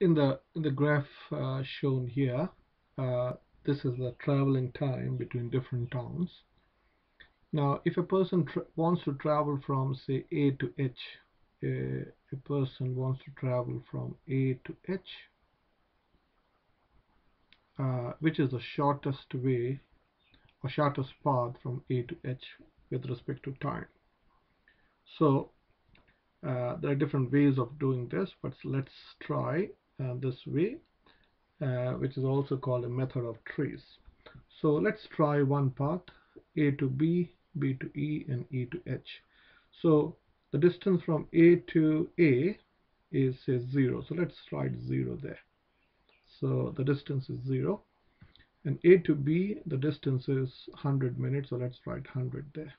in the in the graph uh, shown here uh, this is the traveling time between different towns. Now if a person wants to travel from say A to H a person wants to travel from A to H uh, which is the shortest way or shortest path from A to H with respect to time. So uh, there are different ways of doing this but let's try uh, this way uh, which is also called a method of trees so let's try one path A to B B to E and E to H. So the distance from A to A is say 0 so let's write 0 there. So the distance is 0 and A to B the distance is 100 minutes. So let's write 100 there.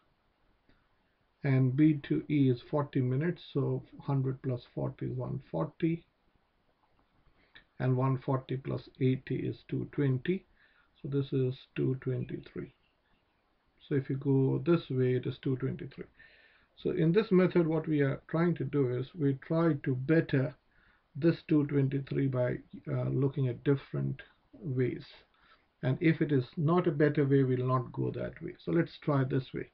And B to E is 40 minutes. So 100 plus 40 is 140 and 140 plus 80 is 220 so this is 223 so if you go this way it is 223 so in this method what we are trying to do is we try to better this 223 by uh, looking at different ways. And if it is not a better way we'll not go that way. So let's try this way.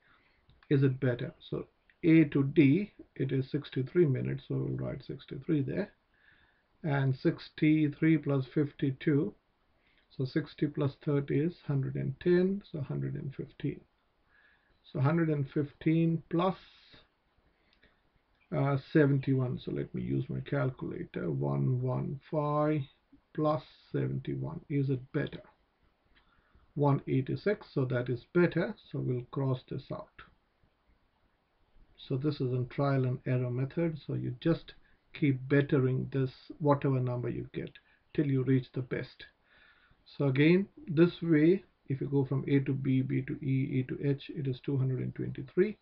Is it better? So A to D it is 63 minutes. So we'll write 63 there and 63 plus 52 so 60 plus 30 is 110 so 115 so 115 plus uh, 71 so let me use my calculator 115 plus 71 is it better? 186 so that is better so we'll cross this out. So this is a trial and error method so you just keep bettering this whatever number you get till you reach the best. So again this way if you go from A to B B to E E to H it is 223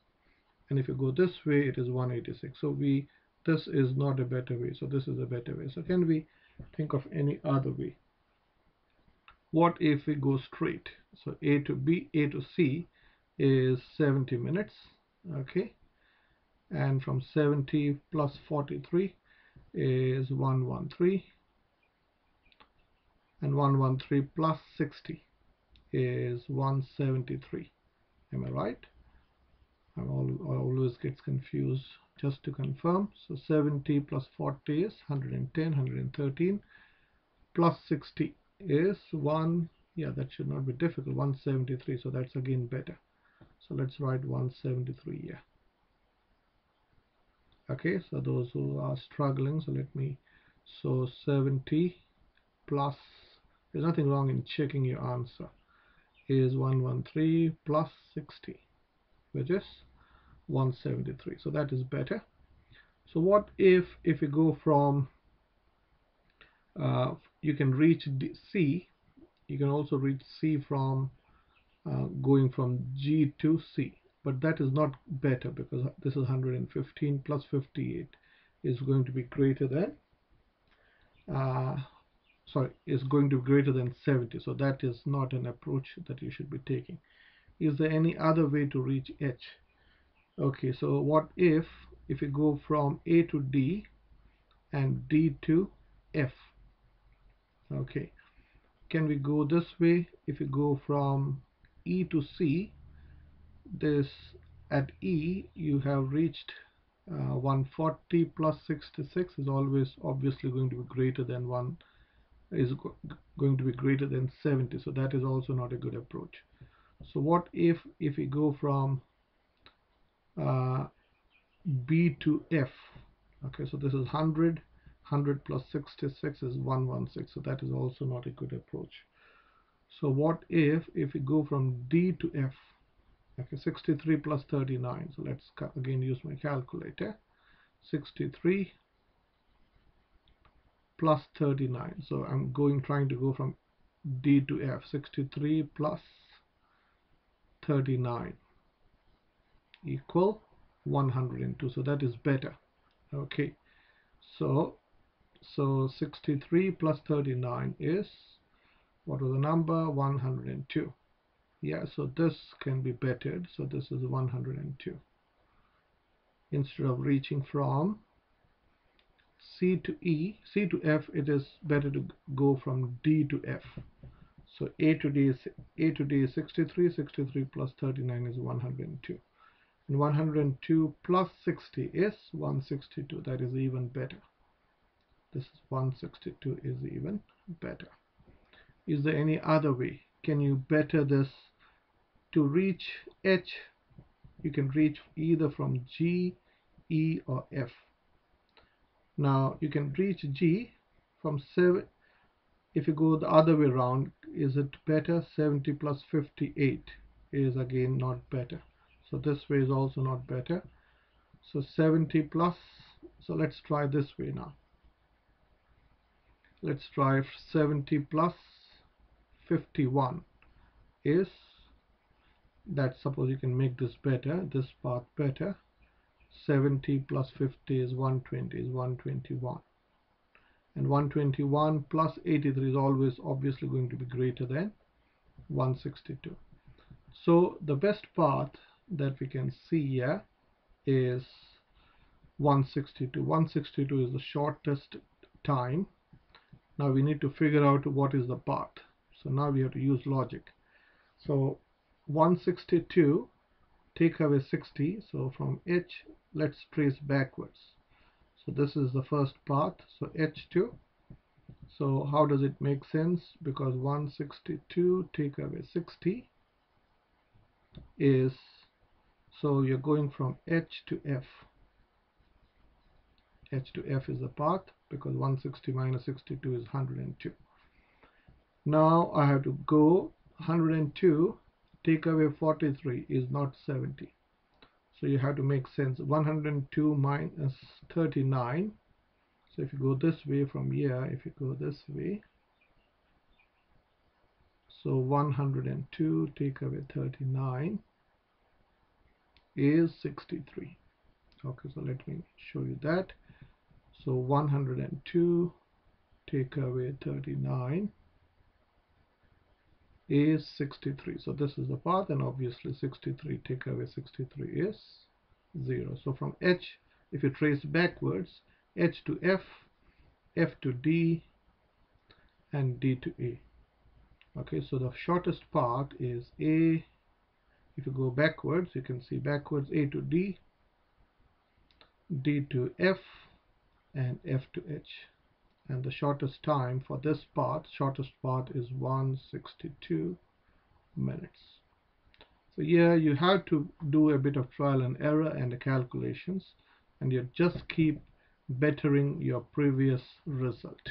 and if you go this way it is 186 so we this is not a better way. So this is a better way. So can we think of any other way? What if we go straight? So A to B A to C is 70 minutes. Okay. And from 70 plus 43 is 113 and 113 plus 60 is 173 am I right? I always gets confused just to confirm. So 70 plus 40 is 110 113 plus 60 is 1 yeah that should not be difficult 173 so that's again better. So let's write 173 here okay so those who are struggling so let me so 70 plus there's nothing wrong in checking your answer. Is 113 plus 60 which is 173 so that is better. So what if if you go from uh, you can reach D C you can also reach C from uh, going from G to C but that is not better because this is 115 plus 58 is going to be greater than uh, sorry is going to be greater than 70 so that is not an approach that you should be taking. Is there any other way to reach H? Okay so what if if you go from A to D and D to F? Okay can we go this way? If you go from E to C this at E you have reached uh, 140 plus 66 is always obviously going to be greater than 1 is go going to be greater than 70 so that is also not a good approach. So what if if we go from uh, B to F? Okay so this is 100 100 plus 66 is 116 so that is also not a good approach. So what if if we go from D to F okay 63 plus 39 so let's again use my calculator. 63 plus 39 so I'm going trying to go from D to F. 63 plus 39 equal 102 so that is better. Okay. So so 63 plus 39 is what was the number? 102 yeah so this can be bettered so this is 102 instead of reaching from C to E, C to F, it is better to go from D to F. So A to D is A to D is 63, 63 plus 39 is 102. And 102 plus 60 is 162. That is even better. This is 162 is even better. Is there any other way? Can you better this to reach H? You can reach either from G, E or F. Now you can reach G from 7 if you go the other way around is it better 70 plus 58 is again not better so this way is also not better so 70 plus so let's try this way now let's try 70 plus 51 is that suppose you can make this better this part better. 70 plus 50 is 120 is 121 and 121 plus 83 is always obviously going to be greater than 162 so the best path that we can see here is 162 162 is the shortest time. Now we need to figure out what is the path. So now we have to use logic. So 162 take away 60 so from H let's trace backwards. So this is the first path so H2 so how does it make sense? Because 162 take away 60 is so you're going from H to F. H to F is the path because 160 minus 62 is 102 now I have to go 102 take away 43 is not 70 so you have to make sense. 102 minus 39 so if you go this way from here if you go this way so 102 take away 39 is 63 okay so let me show you that. So 102 take away 39 is 63 so this is the path and obviously 63 take away 63 is 0 so from H if you trace backwards H to F F to D and D to A okay so the shortest path is A. If you go backwards you can see backwards A to D D to F and F to H and the shortest time for this path shortest path is 162 minutes. So here you have to do a bit of trial and error and the calculations and you just keep bettering your previous result